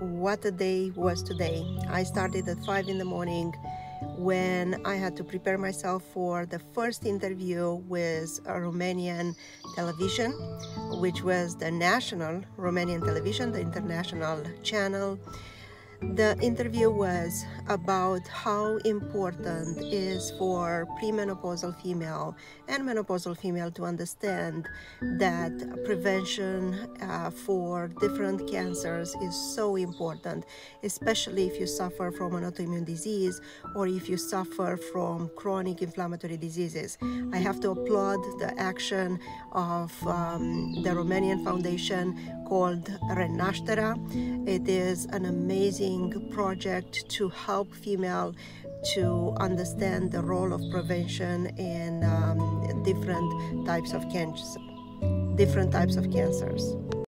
what a day was today. I started at 5 in the morning when I had to prepare myself for the first interview with Romanian television, which was the national Romanian television, the international channel. The interview was about how important is for premenopausal female and menopausal female to understand that prevention uh, for different cancers is so important, especially if you suffer from an autoimmune disease or if you suffer from chronic inflammatory diseases. I have to applaud the action of um, the Romanian Foundation called Renașterea. It is an amazing project to help female to understand the role of prevention in um, different types of cancer, different types of cancers.